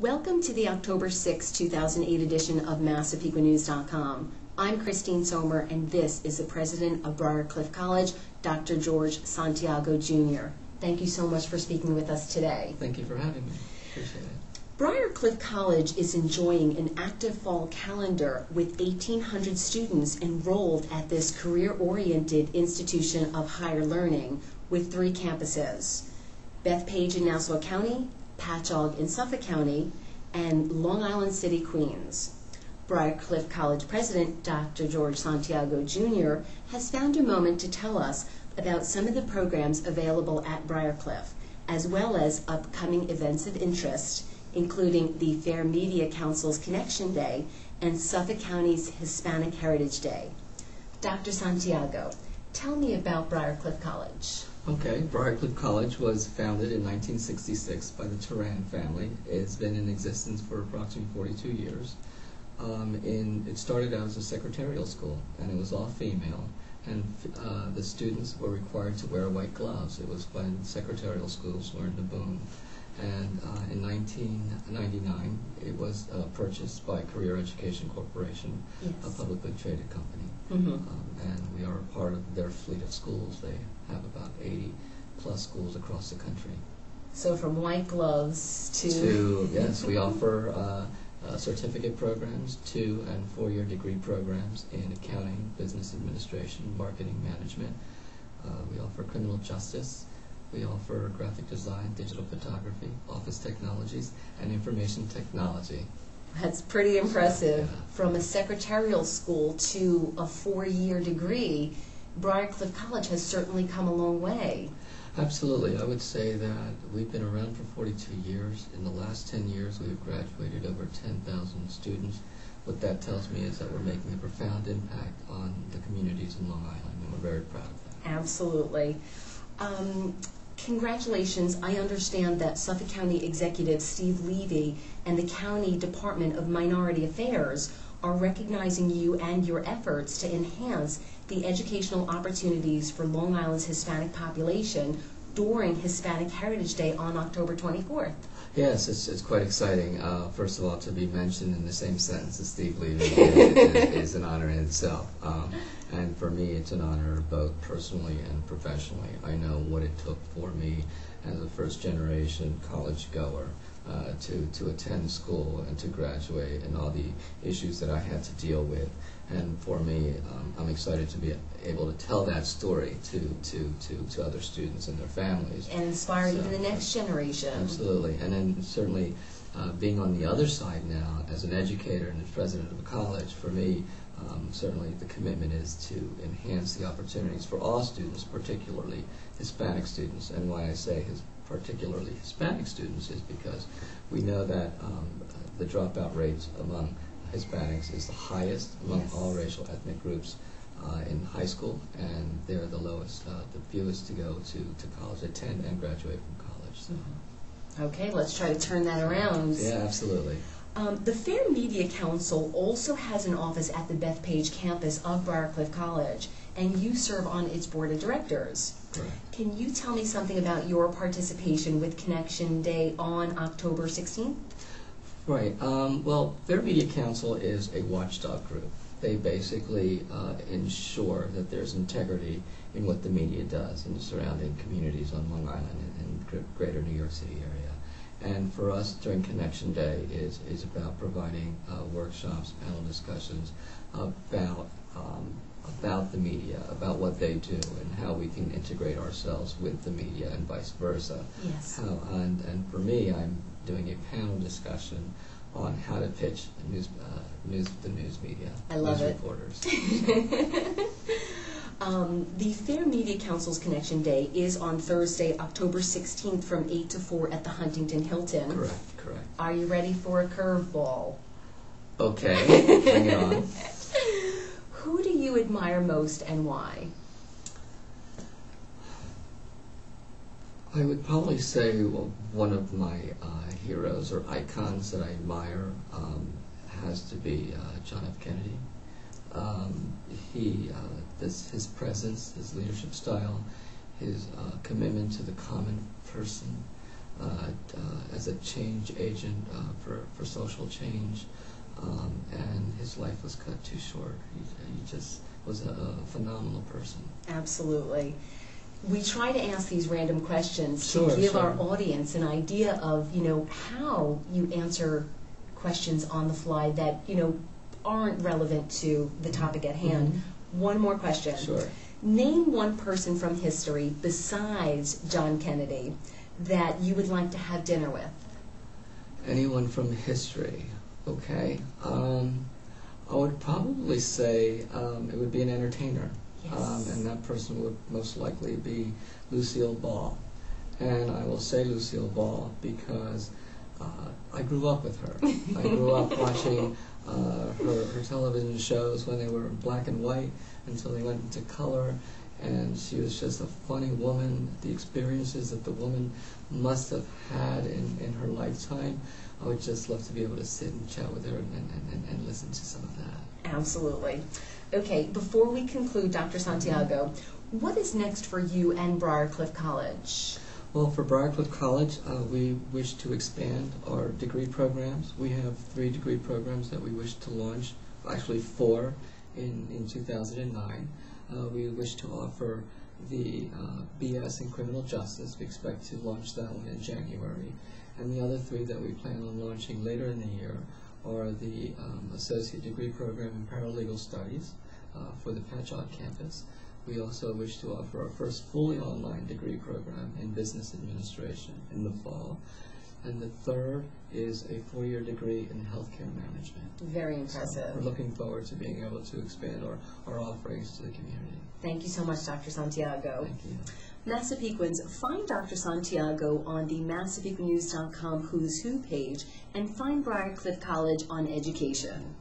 Welcome to the October 6, 2008 edition of MassapequaNews.com. I'm Christine Sohmer, and this is the president of Briarcliffe College, Dr. George Santiago Jr. Thank you so much for speaking with us today. Thank you for having me. Appreciate it. Briarcliffe College is enjoying an active fall calendar with 1,800 students enrolled at this career-oriented institution of higher learning with three campuses, Bethpage in Nassau County, Patchogue in Suffolk County, and Long Island City, Queens. Briarcliffe College President Dr. George Santiago Jr. has found a moment to tell us about some of the programs available at Briarcliffe, as well as upcoming events of interest including the Fair Media Council's Connection Day and Suffolk County's Hispanic Heritage Day. Dr. Santiago, tell me about Briarcliffe College. Okay, Briarcliffe College was founded in 1966 by the Turan family. It's been in existence for approximately 42 years. Um, in, it started out as a secretarial school, and it was all female, and uh, the students were required to wear white gloves. It was when secretarial schools were in the boom. And uh, in 1999, it was uh, purchased by Career Education Corporation, yes. a publicly traded company. Mm-hmm. Um, and we are a part of their fleet of schools. They have about 80 plus schools across the country. So from white gloves to... To, yes, we offer uh, uh, certificate programs, two and four-year degree programs in accounting, business administration, marketing management. Uh, we offer criminal justice, we offer graphic design, digital photography, office technologies, and information technology. That's pretty impressive. Yeah. From a secretarial school to a four-year degree, Briarcliffe College has certainly come a long way. Absolutely. I would say that we've been around for 42 years. In the last 10 years, we've graduated over 10,000 students. What that tells me is that we're making a profound impact on the communities in Long Island, and we're very proud of that. Absolutely. Um, congratulations. I understand that Suffolk County Executive Steve Levy and the County Department of Minority Affairs are recognizing you and your efforts to enhance the educational opportunities for Long Island's Hispanic population during Hispanic Heritage Day on October 24th. Yes, it's, it's quite exciting. Uh, first of all, to be mentioned in the same sentence as Steve is, is, is an honor in itself. Um, and for me, it's an honor both personally and professionally. I know what it took for me as a first generation college goer uh, to, to attend school and to graduate and all the issues that I had to deal with. And for me, um, I'm excited to be able to tell that story to, to, to, to other students and their families. And inspire So, even the next generation. Absolutely. And then certainly uh, being on the other side now as an educator and as president of a college, for me, um, certainly the commitment is to enhance the opportunities for all students, particularly Hispanic students. And why I say his, particularly Hispanic students is because we know that um, the dropout rates among Hispanics is the highest among Yes. all racial ethnic groups uh, in high school, and they're the lowest, uh, the fewest to go to, to college, attend and graduate from college. So. Okay, let's try to turn that around. Yeah, absolutely. Um, the Fair Media Council also has an office at the Bethpage campus of Briarcliffe College, and you serve on its board of directors. Can you tell me something about your participation with Connection Day on October 16th? Right. Um, well, Fair Media Council is a watchdog group. They basically uh, ensure that there's integrity in what the media does in the surrounding communities on Long Island and, and greater New York City area. And for us during Connection Day is, is about providing uh, workshops, panel discussions about um, about the media, about what they do, and how we can integrate ourselves with the media, and vice versa. Yes. How, and, and for me, I'm doing a panel discussion on how to pitch news, uh, news the news media, I love news it. reporters. Um, the Fair Media Council's Connection Day is on Thursday, October 16th from 8 to 4 at the Huntington Hilton. correct, correct. Are you ready for a curveball? Okay, bring it on. You admire most and why? I would probably say well, one of my uh, heroes or icons that I admire um, has to be uh, John F. Kennedy. Um, he, uh, this, his presence, his leadership style, his uh, commitment to the common person, uh, uh, as a change agent for, for social change. Um, and his life was cut too short. He, he just was a, a phenomenal person. Absolutely. We try to ask these random questions Sure, to give sure. our audience an idea of, you know, how you answer questions on the fly that, you know, aren't relevant to the topic at hand. One more question. Mm-hmm. Sure. Name one person from history besides John Kennedy that you would like to have dinner with. Anyone from history, okay. Um, I would probably say um, it would be an entertainer. Um, Yes. and that person would most likely be Lucille Ball. And I will say Lucille Ball because uh, I grew up with her. I grew up watching uh, her, her television shows when they were black and white until they went into color. And she was just a funny woman. The experiences that the woman must have had in, in her lifetime, I would just love to be able to sit and chat with her and, and, and, and listen to some of that. Absolutely. Okay, before we conclude, Dr. Santiago, what is next for you and Briarcliffe College? Well, for Briarcliffe College, uh, we wish to expand our degree programs. We have three degree programs that we wish to launch, actually four in, in 2009. Uh, we wish to offer the uh, BS in Criminal Justice. We expect to launch that one in January. And the other three that we plan on launching later in the year are the um, Associate Degree Program in Paralegal Studies uh, for the Patchogue campus. We also wish to offer our first fully online degree program in business administration in the fall. And the third is a four-year degree in healthcare management. Very So impressive. we're looking forward to being able to expand our, our offerings to the community. Thank you so much, Dr. Santiago. Thank you. Massapequans, find Dr. Santiago on the MassapequaNews.com Who's Who page and find Briarcliffe College on education.